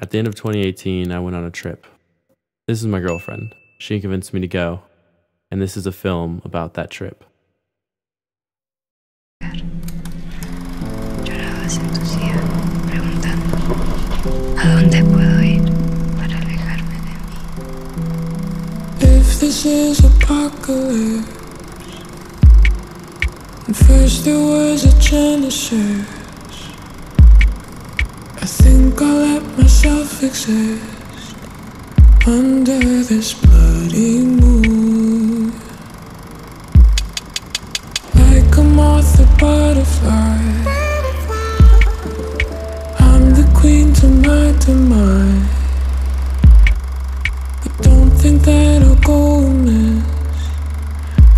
At the end of 2018, I went on a trip. This is my girlfriend. She convinced me to go, and this is a film about that trip. Lloraba seducía, preguntando ¿A dónde puedo ir para alejarme de mí? If this is apocalypse, and first there was a genesis, I think I'll let myself exist under this bloody moon. Like a moth or butterfly, I'm the queen to my demise. But don't think that I'll go amiss.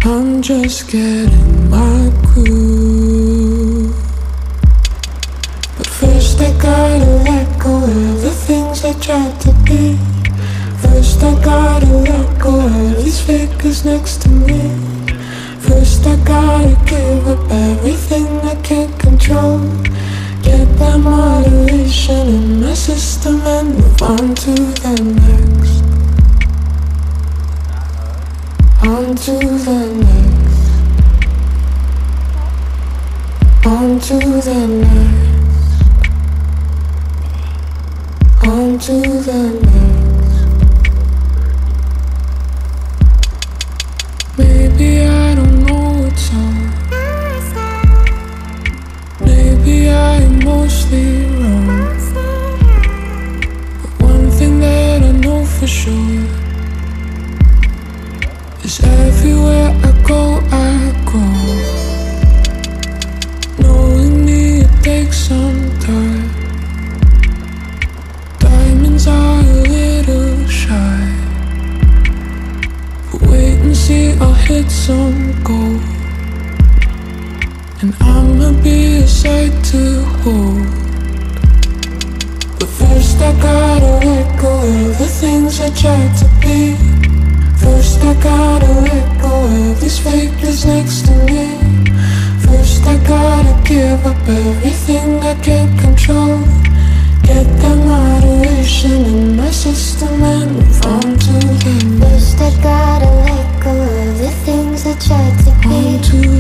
I'm just getting my groove. Tried to be. First I gotta let go of these figures next to me. First I gotta give up everything I can't control. Get that moderation in my system and move on to the next. On to the next. On to the next. To the next. Maybe I don't know what's on. Maybe I am mostly wrong. But one thing that I know for sure is everywhere I I'll some gold. And I'ma be a sight to hold. But first, I gotta let go of the things I tried to be. First, I gotta let go of these figures next to me. First, I gotta give up everything I can't control. Get that moderation in my I tried